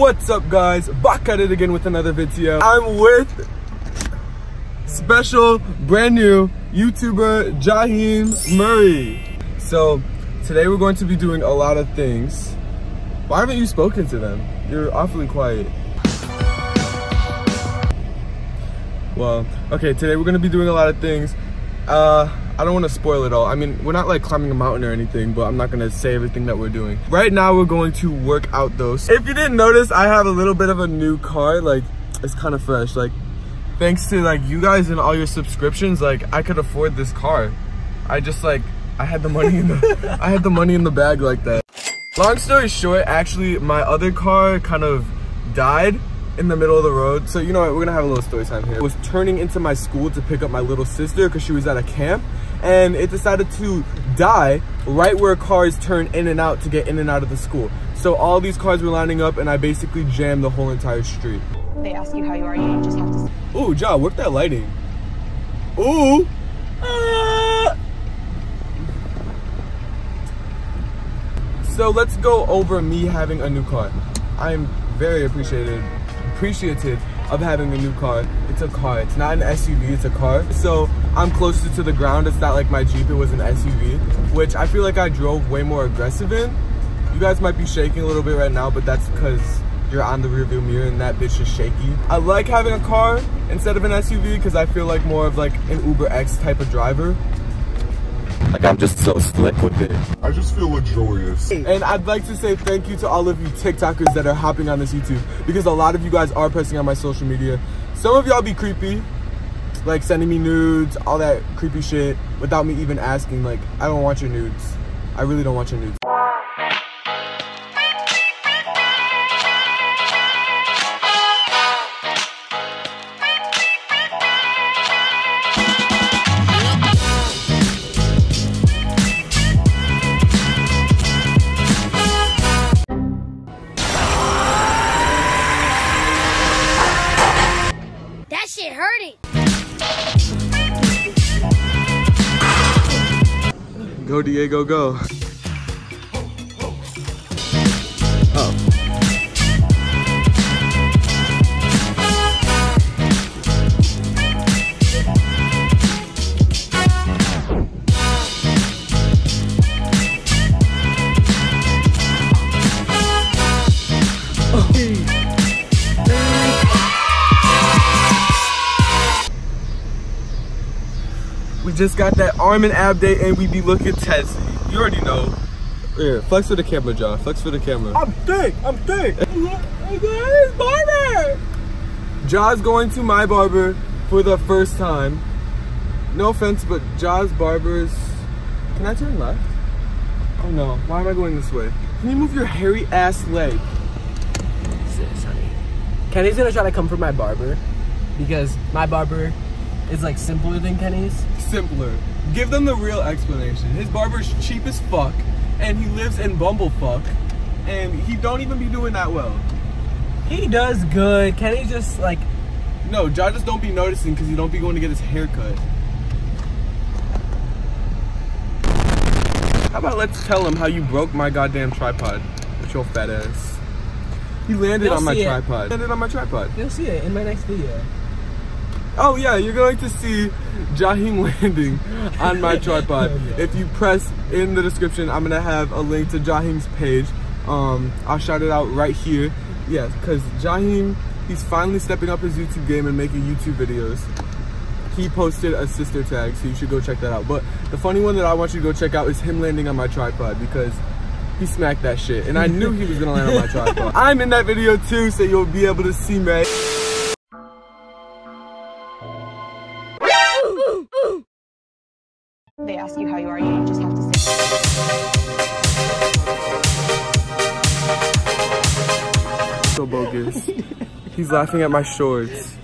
What's up guys? Back at it again with another video. I'm with special brand new YouTuber Jaheem Murray. So today we're going to be doing a lot of things. Why haven't you spoken to them? You're awfully quiet. Well, okay, today we're gonna be doing a lot of things. Uh, I don't want to spoil it all. I mean, we're not like climbing a mountain or anything, but I'm not gonna say everything that we're doing. Right now, we're going to work out those. If you didn't notice, I have a little bit of a new car. Like, it's kind of fresh. Like, thanks to like you guys and all your subscriptions, like I could afford this car. I just like, I had the money in the, I had the money in the bag like that. Long story short, actually, my other car kind of died in the middle of the road. So you know what, we're gonna have a little story time here. I was turning into my school to pick up my little sister because she was at a camp and it decided to die right where cars turn in and out to get in and out of the school. So all these cars were lining up and I basically jammed the whole entire street. They ask you how you are, you just have to Ooh, Ja, work that lighting. Ooh. Ah. So let's go over me having a new car. I'm very appreciated, appreciative of having a new car. It's a car, it's not an SUV, it's a car. So I'm closer to the ground. It's not like my Jeep, it was an SUV, which I feel like I drove way more aggressive in. You guys might be shaking a little bit right now, but that's because you're on the rearview mirror and that bitch is shaky. I like having a car instead of an SUV because I feel like more of like an Uber X type of driver. Like I'm just so slick with it. I just feel luxurious. And I'd like to say thank you to all of you TikTokers that are hopping on this YouTube because a lot of you guys are pressing on my social media. Some of y'all be creepy, like sending me nudes, all that creepy shit without me even asking. Like, I don't want your nudes. I really don't want your nudes. Go Diego, go. Just got that arm and ab day and we be looking testy. You already know. Here, flex for the camera, John. Flex for the camera. I'm thick. I'm thick. It's barber. Ja's going to my barber for the first time. No offense, but Ja's barbers. Can I turn left? Oh no, why am I going this way? Can you move your hairy ass leg? Sis, honey. Kenny's gonna try to come for my barber because my barber is like simpler than Kenny's. Simpler. Give them the real explanation. His barber's cheap as fuck, and he lives in Bumblefuck, and he don't even be doing that well. He does good. Can he just like No, Ja just don't be noticing because he don't be going to get his hair cut. How about let's tell him how you broke my goddamn tripod with your fat ass. He landed You'll on my see it. tripod. Landed on my tripod. you'll see it in my next video. Oh yeah, you're going to see Jaheem landing on my tripod. Yeah. If you press in the description, I'm gonna have a link to Jaheem's page. Um, I'll shout it out right here. Yes, because Jaheem, he's finally stepping up his YouTube game and making YouTube videos. He posted a sister tag, so you should go check that out. But the funny one that I want you to go check out is him landing on my tripod because he smacked that shit. And I knew he was gonna land on my tripod. I'm in that video too, so you'll be able to see me. They ask you how you are, you just have to say so bogus. He's laughing at my shorts.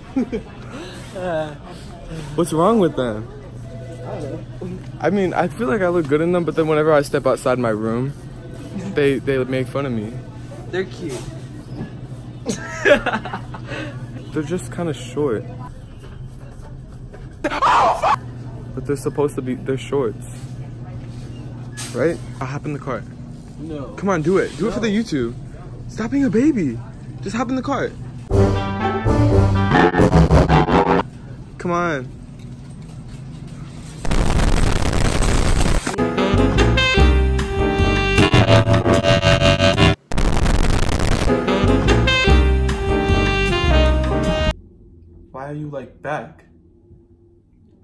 What's wrong with them? I mean, I feel like I look good in them, but then whenever I step outside my room, they they make fun of me. They're cute. They're just kind of short. Oh! But they're supposed to be, they're shorts. Right? I'll hop in the car. No. Come on, do it. Do it for the YouTube. Stop being a baby. Just hop in the cart. Come on.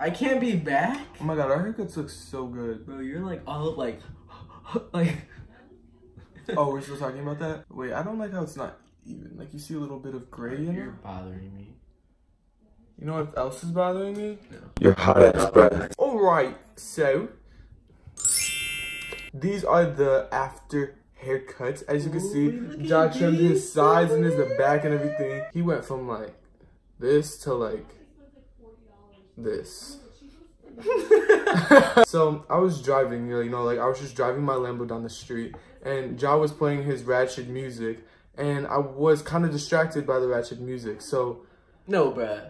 I can't be back, Oh my god, our haircuts look so good. bro. You're like all like, like. Oh, we're still talking about that? Wait, I don't like how it's not even. Like you see a little bit of gray in You're bothering me. You know what else is bothering me? No. Your hot ass breath. Alright, so these are the after haircuts. As you can Ooh, see, look at John trimmed his sides and his the back and everything. He went from like this to like this. so I was driving, you know, like I was just driving my Lambo down the street, and Ja was playing his ratchet music, and I was kind of distracted by the ratchet music. So No, bruh.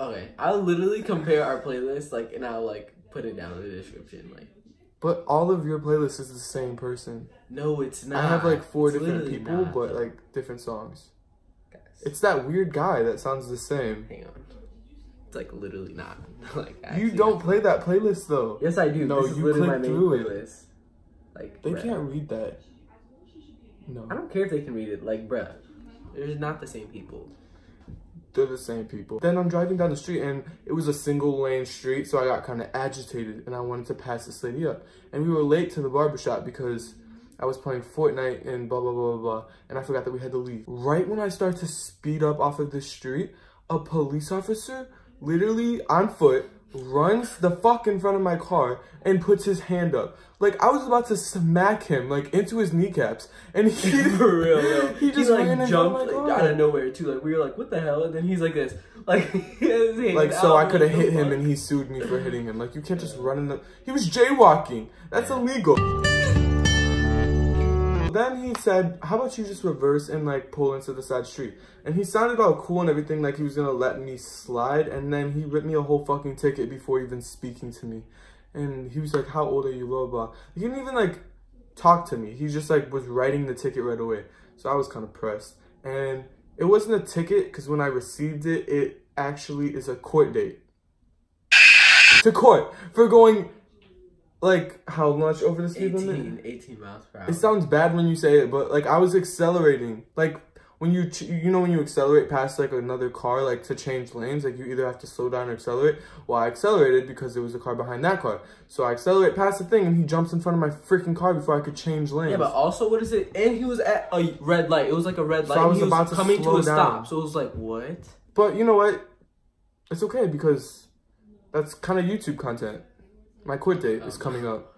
Okay, I'll literally compare our playlist, like, and I'll like put it down in the description. Like, But all of your playlists is the same person. no, it's not. I have like four It's different people, not, but like different songs. Guys, It's that weird guy that sounds the same. hang on. It's like literally not. like You don't not. play that playlist though. Yes, I do. No, this is you click through it. playlist. Like, They bruh. can't read that. No, I don't care if they can read it. Like, bruh, there's not the same people. they're the same people. Then I'm driving down the street and it was a single lane street, so I got kind of agitated and I wanted to pass this lady up. And we were late to the barbershop because I was playing Fortnite and blah, blah, blah, blah, blah. And I forgot that we had to leave. Right when I start to speed up off of the street, a police officer literally on foot runs the fuck in front of my car and puts his hand up. Like I was about to smack him like into his kneecaps, and he For real, he just like ran jumped like, out of nowhere too. Like we were like, what the hell? And then he's like this, like Like so, I could have hit him, and he sued me for hitting him. Like you can't just run in the. He was jaywalking. That's illegal. Then he said, "How about you just reverse and like pull into the side street?" And he sounded all cool and everything, like he was gonna let me slide. And then he ripped me a whole fucking ticket before even speaking to me. And he was like, "How old are you?" Blah blah. He didn't even like talk to me. He just like was writing the ticket right away. So I was kind of pressed. And it wasn't a ticket because when I received it, it actually is a court date. To court for going like how much over the speed limit? 18, 18 miles per hour. It sounds bad when you say it, but like I was accelerating. Like when you ch- you know when you accelerate past like another car, like to change lanes, like you either have to slow down or accelerate. Well, I accelerated because there was a car behind that car, so I accelerate past the thing, and he jumps in front of my freaking car before I could change lanes. yeah, but also, what is it? And he was at a red light. It was like a red So light. I and was he about to coming slow to a down. stop. So it was like, what? But you know what? It's okay because that's kind of YouTube content. My court date is coming up.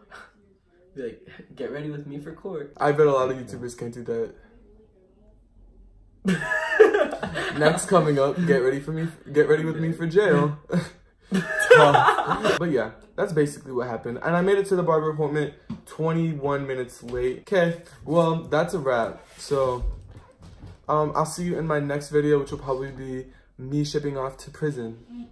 Be like, get ready with me for court. I bet a lot of YouTubers can't do that. Next coming up, get ready for me. Get ready with me for jail. But yeah, that's basically what happened. And I made it to the barber appointment 21 minutes late. Okay, well that's a wrap. So, um, I'll see you in my next video, which will probably be me shipping off to prison.